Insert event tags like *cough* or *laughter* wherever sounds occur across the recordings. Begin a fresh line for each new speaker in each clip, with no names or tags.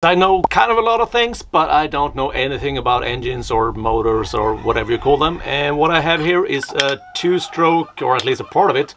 I know kind of a lot of things, but I don't know anything about engines or motors or whatever you call them. And what I have here is a two-stroke, or at least a part of it.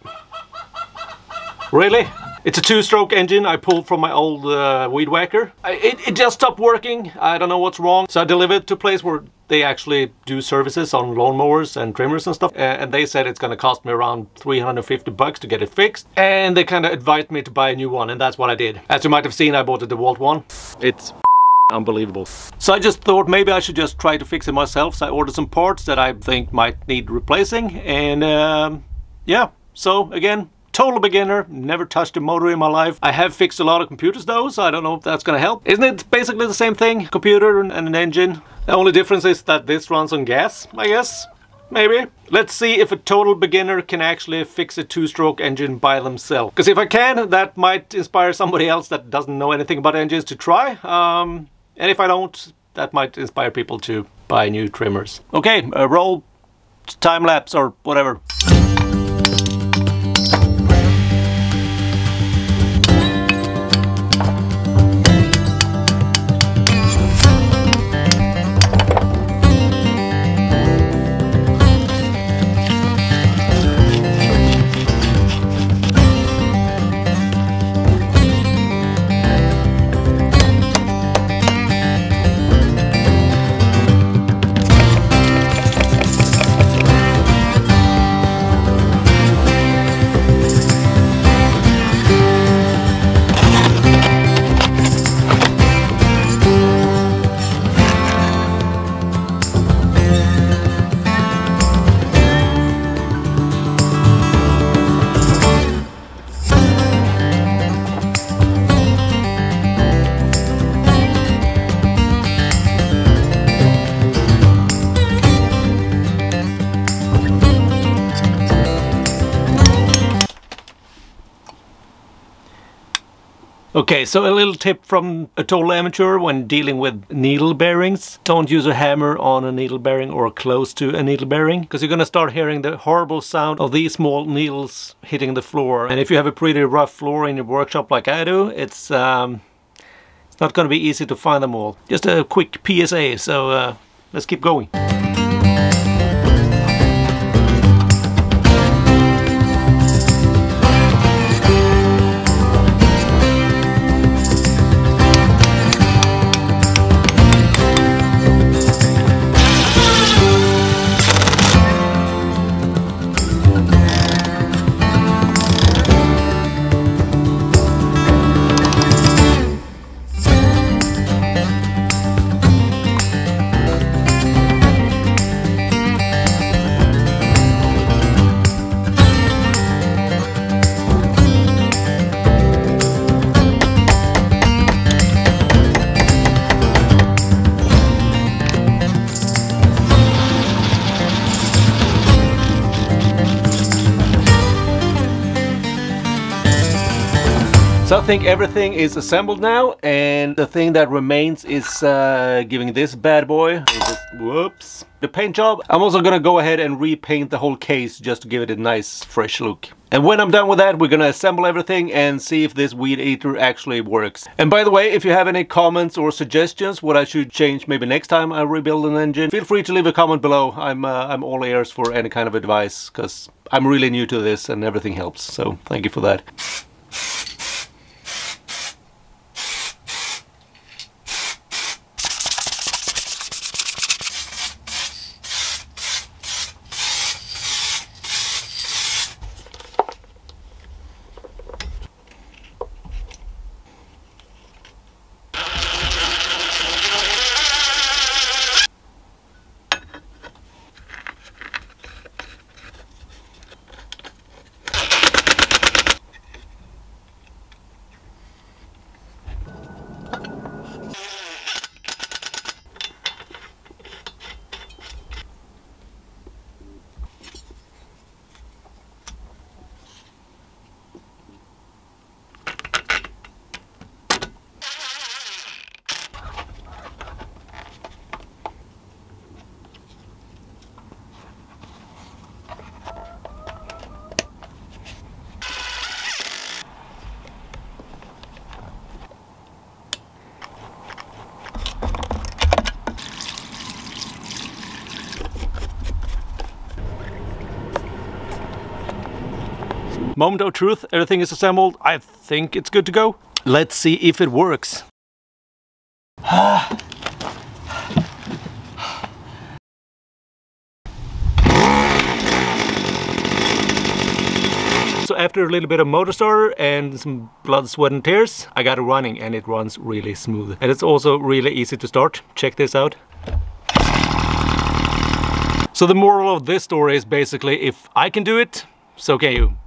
Really? It's a two-stroke engine I pulled from my old uh, weed whacker. I, it, it just stopped working. I don't know what's wrong. So I delivered to a place where they actually do services on lawnmowers and trimmers and stuff. Uh, and they said it's going to cost me around 350 bucks to get it fixed. And they kind of advised me to buy a new one. And that's what I did. As you might have seen, I bought a DeWalt one. It's *laughs* unbelievable. So I just thought maybe I should just try to fix it myself. So I ordered some parts that I think might need replacing. And um, yeah, so again, total beginner, never touched a motor in my life. I have fixed a lot of computers though, so I don't know if that's gonna help. Isn't it basically the same thing? Computer and an engine. The only difference is that this runs on gas, I guess. Maybe. Let's see if a total beginner can actually fix a two-stroke engine by themselves. Because if I can, that might inspire somebody else that doesn't know anything about engines to try. Um, and if I don't, that might inspire people to buy new trimmers. Okay, uh, roll time lapse or whatever. Okay, so a little tip from a total amateur when dealing with needle bearings. Don't use a hammer on a needle bearing or close to a needle bearing because you're going to start hearing the horrible sound of these small needles hitting the floor. And if you have a pretty rough floor in your workshop like I do, it's, um, it's not going to be easy to find them all. Just a quick PSA, so uh, let's keep going. So I think everything is assembled now and the thing that remains is uh, giving this bad boy, whoops, the paint job. I'm also gonna go ahead and repaint the whole case just to give it a nice fresh look. And when I'm done with that, we're gonna assemble everything and see if this weed eater actually works. And by the way, if you have any comments or suggestions what I should change maybe next time I rebuild an engine, feel free to leave a comment below. I'm, uh, I'm all ears for any kind of advice because I'm really new to this and everything helps. So thank you for that. Moment of truth, everything is assembled. I think it's good to go. Let's see if it works. *sighs* So after a little bit of motor starter and some blood, sweat and tears, I got it running and it runs really smooth. And it's also really easy to start. Check this out. So the moral of this story is basically if I can do it, so can you.